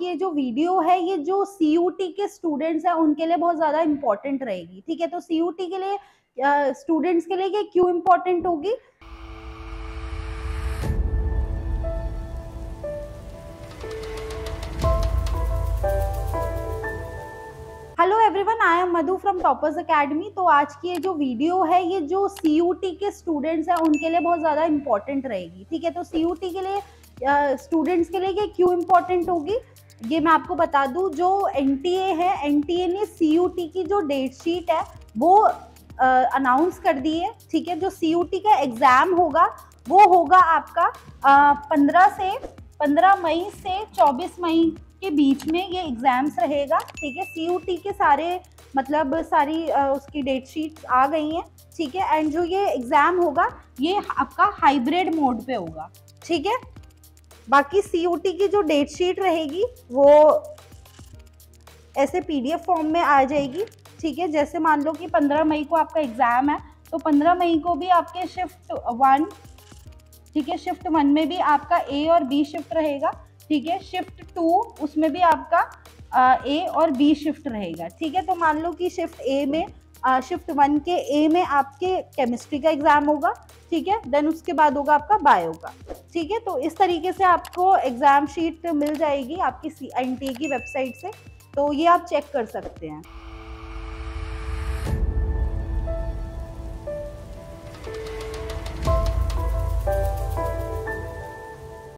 की ये जो वीडियो है ये जो सीयूटी के स्टूडेंट्स हैं उनके लिए बहुत ज़्यादा इंपॉर्टेंट रहेगी। ठीक है? तो सीयूटी के लिए स्टूडेंट्स के लिए ये क्यों इंपॉर्टेंट होगी? Hello everyone I am Madhu from toppers academy तो आज की ये जो वीडियो है ये जो सीयूटी के स्टूडेंट्स हैं उनके लिए बहुत ज़्यादा इंपॉर्टेंट रहेगी। ठीक है? तो सीयूटी के लिए स्टूडेंट्स uh, के लिए ये क्यों इम्पोर्टेंट होगी? ये मैं आपको बता दूँ जो एनटीए है एनटीए ने सीयूटी की जो डेट शीट है वो अनाउंस कर दी है ठीक है? जो सीयूटी का एग्ज़ाम होगा वो होगा आपका पंद्रह से पंद्रह मई से चौबीस मई के बीच में ये एग्ज़ाम्स रहेगा ठीक है? सीयूटी के सारे मतलब सारी आ, उसकी डेट शीट आ गई हैं ठीक है? एंड जो ये एग्ज़ाम होगा ये आपका हाइब्रिड मोड पे होगा ठीक है? बाकी सी की जो डेट शीट रहेगी, वो ऐसे पीडीएफ फॉर्म में आ जाएगी। ठीक है, जैसे मान लो कि 15 मई को आपका एग्ज़ाम है तो 15 मई को भी आपके शिफ्ट वन ठीक है शिफ्ट वन में भी आपका ए और बी शिफ्ट रहेगा। ठीक है शिफ्ट टू उसमें भी आपका ए और बी शिफ्ट रहेगा। ठीक है तो मान लो कि शिफ्ट ए में शिफ्ट वन के ए में आपके केमिस्ट्री का एग्ज़ाम होगा, ठीक है? देन उसके बाद होगा आपका बायो का, ठीक है? तो इस तरीके से आपको एग्ज़ाम शीट मिल जाएगी आपकी सी एन की वेबसाइट से तो ये आप चेक कर सकते हैं।